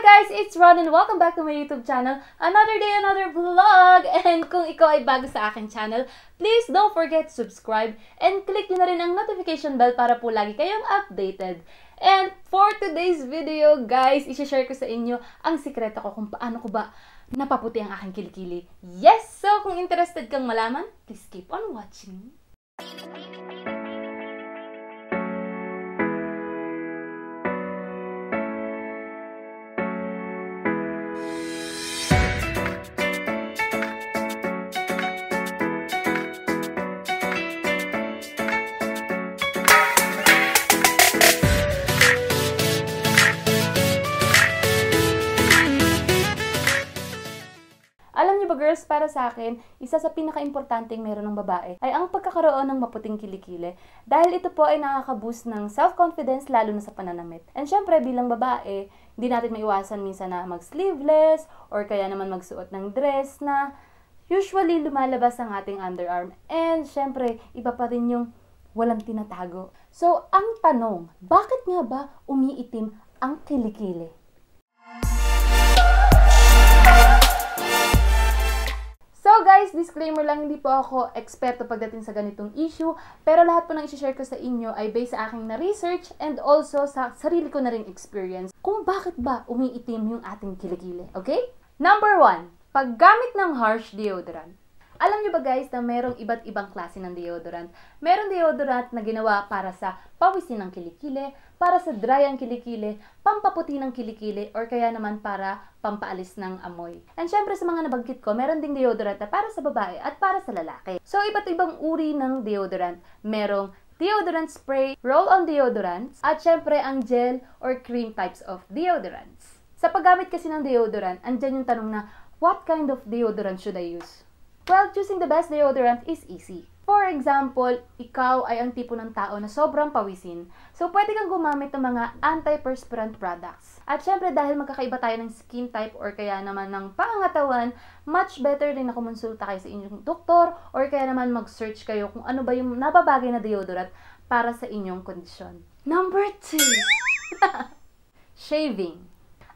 guys! It's Ron and welcome back to my YouTube channel. Another day, another vlog! And kung ikaw ay bago sa aking channel, please don't forget subscribe and click nyo na rin ang notification bell para po lagi kayong updated. And for today's video, guys, isi-share ko sa inyo ang sikreto ko kung paano ko ba napaputi ang aking kilikili. Yes! So, kung interested kang malaman, please keep on watching. Girls, para sa akin, isa sa pinaka-importanting meron ng babae ay ang pagkakaroon ng maputing kilikili dahil ito po ay nakaka-boost ng self-confidence lalo na sa pananamit. And syempre bilang babae, hindi natin maiwasan minsan na mag-sleeveless or kaya naman magsuot ng dress na usually lumalabas ang ating underarm. And syempre, iba pa rin yung walang tinatago. So, ang tanong, bakit nga ba umiitim ang kilikili? Guys, disclaimer lang, hindi po ako eksperto pagdating sa ganitong issue, pero lahat po ng isi-share ko sa inyo ay based sa aking na-research and also sa sarili ko na ring experience kung bakit ba umiitim yung ating kilikili, okay? Number one, paggamit ng harsh deodorant. Alam niyo ba guys na merong iba't ibang klase ng deodorant? Merong deodorant na ginawa para sa pawisin ng kilikili, para sa dry ang kilikili, pampaputi ng kilikili, or kaya naman para pampaalis ng amoy. And syempre sa mga nabanggit ko, meron ding deodorant na para sa babae at para sa lalaki. So iba't ibang uri ng deodorant. Merong deodorant spray, roll-on deodorants, at syempre ang gel or cream types of deodorants. Sa paggamit kasi ng deodorant, andyan yung tanong na, what kind of deodorant should I use? Well, choosing the best deodorant is easy. For example, ikaw ay ang tipo ng tao na sobrang pawisin. So, pwede kang gumamit ng mga antiperspirant products. At syempre, dahil magkakaiba tayo ng skin type or kaya naman ng pangangatawan, much better din na kumonsulta kayo sa inyong doktor or kaya naman mag-search kayo kung ano ba yung nababagay na deodorant para sa inyong kondisyon. Number two, shaving.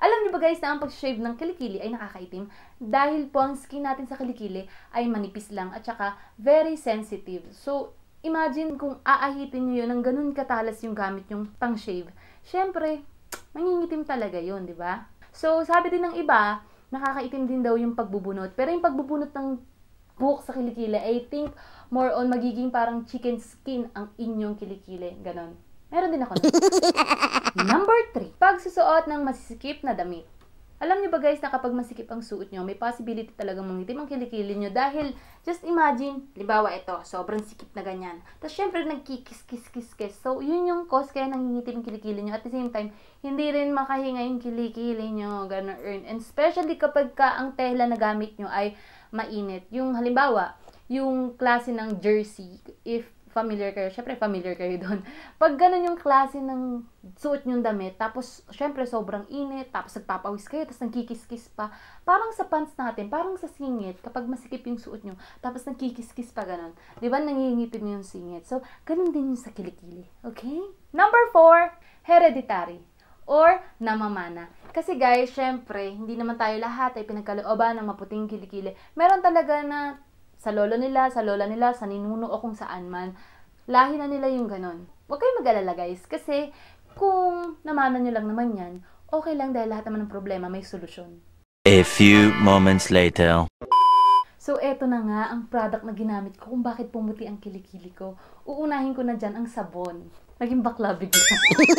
Alam niyo ba guys na ang pag-shave ng kilikili ay nakakaitim dahil po ang skin natin sa kilikili ay manipis lang at saka very sensitive. So, imagine kung aahitin niyo yun ng ganun katalas yung gamit yung pang-shave. Siyempre, mangingitim talaga yun, di ba? So, sabi din ng iba, nakakaitim din daw yung pagbubunot. Pero yung pagbubunot ng buhok sa kilikili, I think more on magiging parang chicken skin ang inyong kilikili. Ganon. Meron din ako. Number 3. Pagsusuot ng masisikip na damit. Alam niyo ba guys na kapag masikip ang suot nyo, may possibility talagang mangitim ang kilikili nyo dahil just imagine, libawa ito, sobrang sikip na ganyan. Tapos syempre nagkikis-kis-kis-kis. So yun yung cause kaya nangingitim ang kilikili nyo. At the same time, hindi rin makahinga yung kilikili nyo, earn. And especially kapag ka ang tela na gamit nyo ay mainit. Yung halimbawa, yung klase ng jersey, if familiar kayo, syempre familiar kayo doon. Pag ganun yung klase ng suot yung damit, tapos syempre sobrang init, tapos nagpapawis kayo, tapos nagkikis-kis pa. Parang sa pants natin, parang sa singit, kapag masikip yung suot nyo, tapos nagkikis-kis pa ganun. Di ba nangingitim yung singit? So, ganun din yung sa kilikili. Okay? Number four, hereditary or namamana. Kasi guys, syempre, hindi naman tayo lahat ay pinagkalooban ng maputing kilikili. Meron talaga na sa lolo nila, sa lola nila, sa ninuno o kung saan man, lahi na nila yung ganon. Huwag kayong mag-alala guys, kasi kung namanan nyo lang naman yan, okay lang dahil lahat naman ng problema may solusyon. A few moments later. So, eto na nga ang product na ginamit ko kung bakit pumuti ang kilikili ko. Uunahin ko na dyan ang sabon. Naging bakla bigla.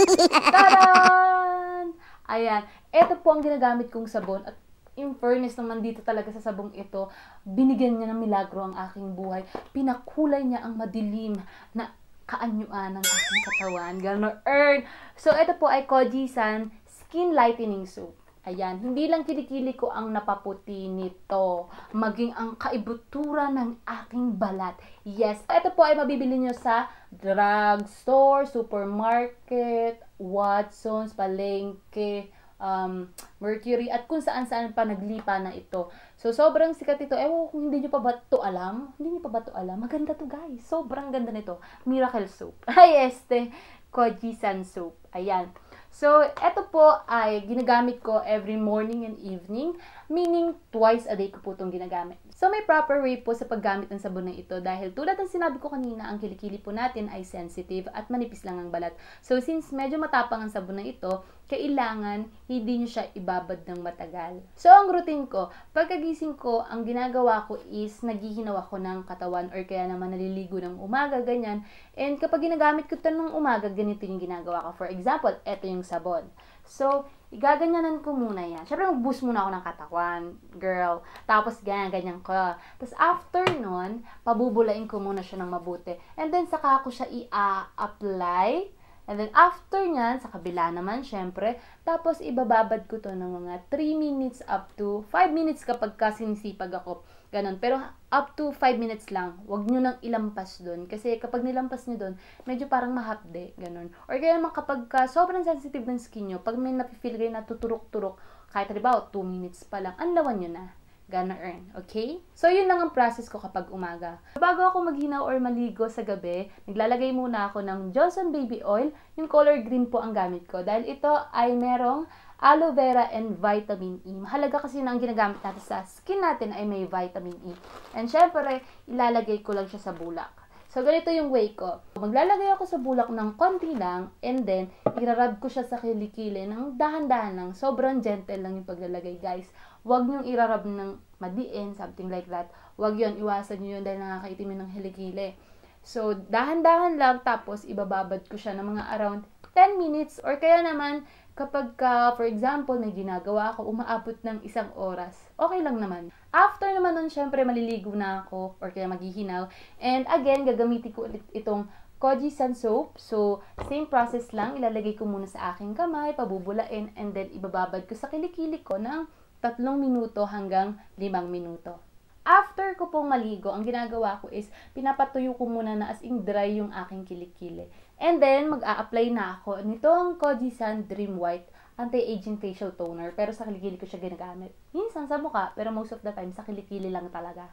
Taran! Ayan. Eto po ang ginagamit kong sabon at in fairness naman dito talaga sa sabong ito, binigyan niya ng milagro ang aking buhay. Pinakulay niya ang madilim na kaanyuan ng aking katawan. Gano'n earn. So, ito po ay Koji-san Skin Lightening Soap. Ayan, hindi lang kilikili ko ang napaputi nito, maging ang kaibutura ng aking balat. Yes, ito po ay mabibili nyo sa drugstore, supermarket, Watson's, palengke, um, Mercury, at kung saan-saan pa naglipa na ito. So, sobrang sikat ito. Ewan kung hindi nyo pa ba ito alam. Hindi nyo pa ba ito alam? Maganda to guys. Sobrang ganda nito. Miracle Soap. Ay, este. Koji-san Soap. Ayan. So, eto po ay ginagamit ko every morning and evening, meaning twice a day ko po itong ginagamit. So, may proper way po sa paggamit ng sabon na ito dahil tulad ng sinabi ko kanina, ang kilikili po natin ay sensitive at manipis lang ang balat. So, since medyo matapang ang sabon na ito, kailangan hindi nyo siya ibabad ng matagal. So, ang routine ko, pagkagising ko, ang ginagawa ko is naghihinaw ako ng katawan or kaya naman naliligo ng umaga, ganyan. And kapag ginagamit ko ito ng umaga, ganito yung ginagawa ko. For example, ito yung sabon. So, igaganyanan ko muna yan. Siyempre, mag-boost muna ako ng katawan, girl. Tapos, ganyan, ganyan ko. Tapos, after nun, pabubulain ko muna siya ng mabuti. And then, saka ko siya i-apply. And then, after nyan, sa kabila naman, syempre, tapos, ibababad ko to ng mga 3 minutes up to 5 minutes kapag kasinisipag ako. Ganon. Pero, up to 5 minutes lang. Huwag nyo nang ilampas doon. Kasi, kapag nilampas nyo doon, medyo parang mahapde. Ganon. Or kaya naman kapag ka, sobrang sensitive ng skin nyo, pag may napifeel kayo na tuturok-turok, kahit halimbawa 2 minutes pa lang, anlawan nyo na gonna earn. Okay? So, yun lang ang process ko kapag umaga. Bago ako maghinaw or maligo sa gabi, naglalagay muna ako ng Johnson Baby Oil. Yung color green po ang gamit ko. Dahil ito ay merong aloe vera and vitamin E. Mahalaga kasi na ang ginagamit natin sa skin natin ay may vitamin E. And syempre, ilalagay ko lang siya sa bulak. So, ganito yung way ko. Maglalagay ako sa bulak ng konti lang, and then, irarab ko siya sa kilikili ng dahan-dahan lang. Sobrang gentle lang yung paglalagay, guys. Huwag niyong irarab ng madiin, something like that. Huwag yon iwasan niyo yun dahil nakakaitim ng hilikili. So, dahan-dahan lang, tapos ibababad ko siya ng mga around 10 minutes, or kaya naman, kapag ka, for example, may ginagawa ako, umaabot ng isang oras, okay lang naman. After naman nun, syempre, maliligo na ako, or kaya maghihinaw. And again, gagamitin ko ulit itong Koji Sun Soap. So, same process lang. Ilalagay ko muna sa aking kamay, pabubulain, and then ibababad ko sa kilikili ko ng tatlong minuto hanggang limang minuto. After ko pong maligo, ang ginagawa ko is pinapatuyo ko muna na as in dry yung aking kilikili. And then, mag-a-apply na ako nitong Koji Sun Dream White anti-aging facial toner. Pero sa kilikili ko siya ginagamit. Minsan sa mukha, pero most of the time sa kilikili lang talaga.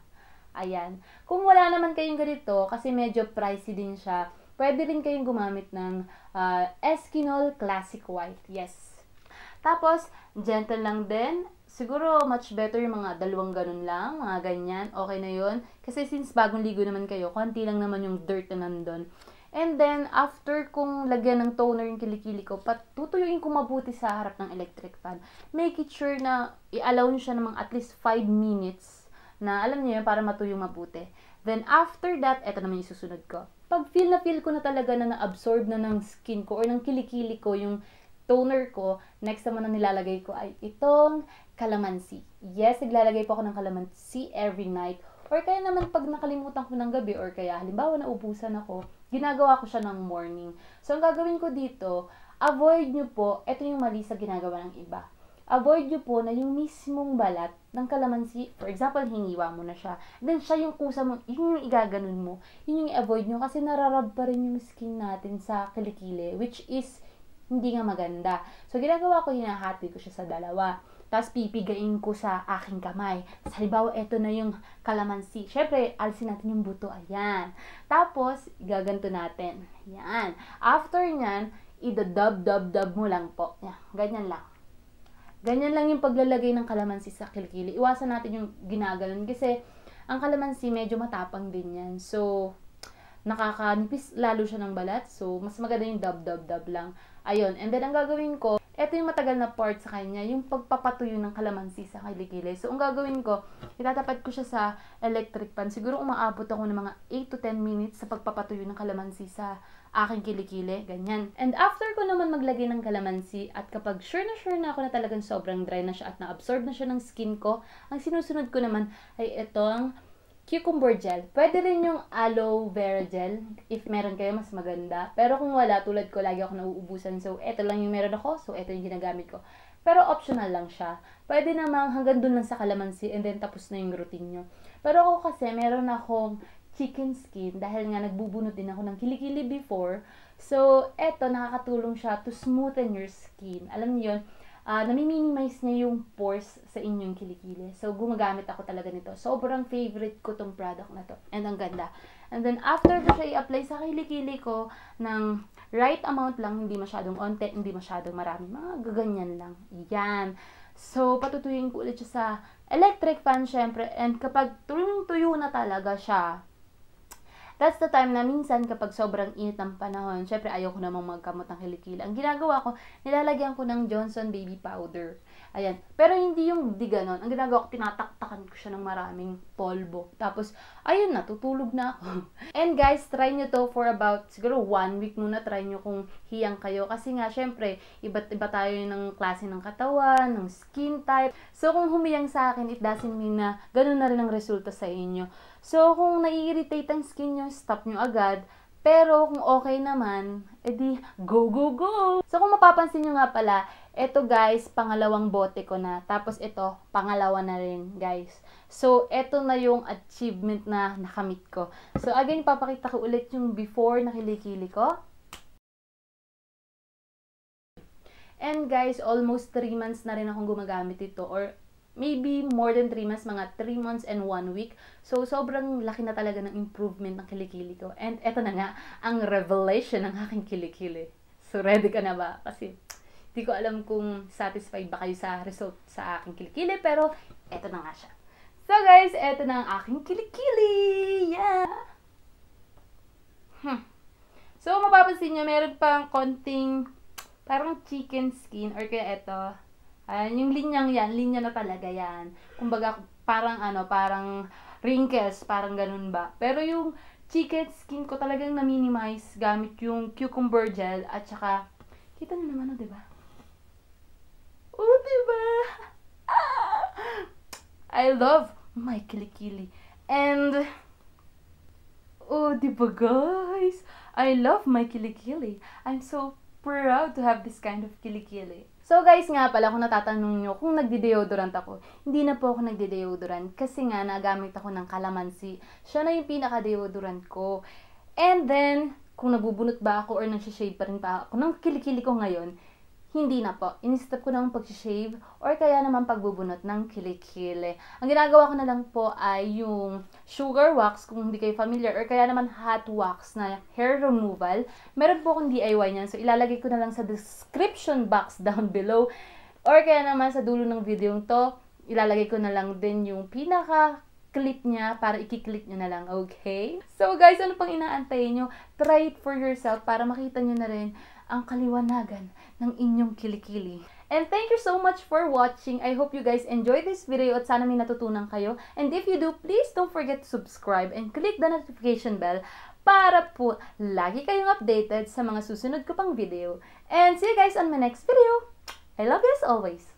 Ayan. Kung wala naman kayong ganito, kasi medyo pricey din siya, pwede rin kayong gumamit ng uh, Eskinol Classic White. Yes. Tapos, gentle lang din siguro much better yung mga dalawang ganun lang, mga ganyan, okay na yun. Kasi since bagong ligo naman kayo, konti lang naman yung dirt na nandun. And then, after kung lagyan ng toner yung kilikili ko, patutuyuin ko mabuti sa harap ng electric fan. Make it sure na i-allow nyo siya ng at least 5 minutes na alam niyo yun, para matuyong mabuti. Then, after that, eto naman yung susunod ko. Pag feel na feel ko na talaga na na-absorb na ng skin ko or ng kilikili ko yung toner ko, next naman na nilalagay ko ay itong calamansi. Yes, naglalagay po ako ng calamansi every night. Or kaya naman pag nakalimutan ko ng gabi or kaya halimbawa naubusan ako, ginagawa ko siya ng morning. So, ang gagawin ko dito, avoid nyo po, ito yung mali sa ginagawa ng iba. Avoid nyo po na yung mismong balat ng kalamansi, for example, hiniwa mo na siya. Then, siya yung kusa mo, yun yung igaganon mo. Yun yung i-avoid nyo kasi nararab pa rin yung skin natin sa kilikili, which is hindi nga maganda. So, ginagawa ko, hinahati ko siya sa dalawa. Tapos, pipigain ko sa aking kamay. Tapos, halimbawa, ito na yung kalamansi. Siyempre, alisin natin yung buto. Ayan. Tapos, gaganto natin. Ayan. After nyan, idadab-dab-dab mo lang po. Ayan. Ganyan lang. Ganyan lang yung paglalagay ng kalamansi sa kilikili. Iwasan natin yung ginagalan kasi ang kalamansi medyo matapang din yan. So, nakakanipis lalo siya ng balat. So, mas maganda yung dab-dab-dab lang. Ayun. And then, ang gagawin ko, ito yung matagal na part sa kanya, yung pagpapatuyo ng kalamansi sa kilikili. So, ang gagawin ko, itatapat ko siya sa electric pan. Siguro umaabot ako ng mga 8 to 10 minutes sa pagpapatuyo ng kalamansi sa aking kilikili. Ganyan. And after ko naman maglagay ng kalamansi, at kapag sure na sure na ako na talagang sobrang dry na siya at na-absorb na siya ng skin ko, ang sinusunod ko naman ay itong cucumber gel. Pwede rin yung aloe vera gel. If meron kayo, mas maganda. Pero kung wala, tulad ko, lagi ako nauubusan. So, eto lang yung meron ako. So, eto yung ginagamit ko. Pero optional lang siya. Pwede namang hanggang dun lang sa kalamansi and then tapos na yung routine nyo. Pero ako kasi, meron akong chicken skin dahil nga nagbubunot din ako ng kilikili before. So, eto, nakakatulong siya to smoothen your skin. Alam niyo yun, uh, nami-minimize niya yung pores sa inyong kilikili. So, gumagamit ako talaga nito. Sobrang favorite ko tong product na to. And ang ganda. And then, after ko siya i-apply sa kilikili ko ng right amount lang, hindi masyadong onte, hindi masyadong marami. Mga gaganyan lang. Yan. So, patutuyuin ko ulit siya sa electric fan, syempre. And kapag tuyong-tuyo na talaga siya, that's the time na minsan kapag sobrang init ng panahon, syempre ayaw ko namang magkamot ng kilikili. Ang ginagawa ko, nilalagyan ko ng Johnson Baby Powder. Ayan. Pero hindi yung di ganon. Ang ginagawa ko, tinataktakan ko siya ng maraming polvo. Tapos, ayun na, tutulog na ako. And guys, try nyo to for about, siguro one week muna, try nyo kung hiyang kayo. Kasi nga, syempre, iba't iba tayo ng klase ng katawan, ng skin type. So, kung humiyang sa akin, it doesn't mean na ganun na rin ang resulta sa inyo. So, kung nai-irritate ang skin nyo, stop nyo agad. Pero kung okay naman, edi go, go, go! So kung mapapansin nyo nga pala, ito guys, pangalawang bote ko na. Tapos ito, pangalawa na rin guys. So, ito na yung achievement na nakamit ko. So, again, papakita ko ulit yung before na kilikili ko. And guys, almost 3 months na rin akong gumagamit ito. Or maybe more than 3 months, mga 3 months and 1 week. So, sobrang laki na talaga ng improvement ng kilikili ko. And eto na nga, ang revelation ng aking kilikili. So, ready ka na ba? Kasi, hindi ko alam kung satisfied ba kayo sa result sa aking kilikili, pero eto na nga siya. So, guys, eto na ang aking kilikili! Yeah! Hmm. So, mapapansin nyo, meron pang konting parang chicken skin or kaya eto, Ayan, yung linyang yan, linya na talaga yan. Kumbaga, parang ano, parang wrinkles, parang ganun ba. Pero yung chicken skin ko talagang na-minimize gamit yung cucumber gel at saka, kita nyo naman, oh, diba? Oh, diba? I love my kilikili. And, oh, diba guys? I love my kilikili. I'm so proud to have this kind of kilikili. So guys nga pala, kung natatanong nyo kung nagde-deodorant ako, hindi na po ako nagde-deodorant kasi nga nagamit ako ng kalamansi. Siya na yung pinaka-deodorant ko. And then, kung nabubunot ba ako or nagsishave pa rin pa ako ng kilikili ko ngayon, hindi na po. Inistop ko ang pag-shave or kaya naman pagbubunot ng kilikili. Ang ginagawa ko na lang po ay yung sugar wax kung hindi kayo familiar or kaya naman hot wax na hair removal. Meron po akong DIY niyan. So ilalagay ko na lang sa description box down below. Or kaya naman sa dulo ng video to, ilalagay ko na lang din yung pinaka clip niya para i-click nyo na lang, okay? So guys, ano pang inaantay nyo? Try it for yourself para makita nyo na rin ang kaliwanagan ng inyong kilikili. And thank you so much for watching. I hope you guys enjoyed this video at sana may natutunan kayo. And if you do, please don't forget to subscribe and click the notification bell para po lagi kayong updated sa mga susunod ko pang video. And see you guys on my next video. I love you as always.